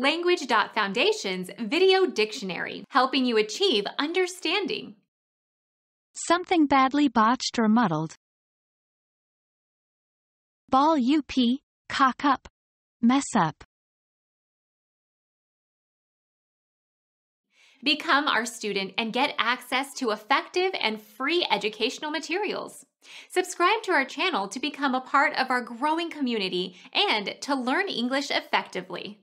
Language.Foundation's Video Dictionary, helping you achieve understanding. Something badly botched or muddled. Ball up, cock up, mess up. Become our student and get access to effective and free educational materials. Subscribe to our channel to become a part of our growing community and to learn English effectively.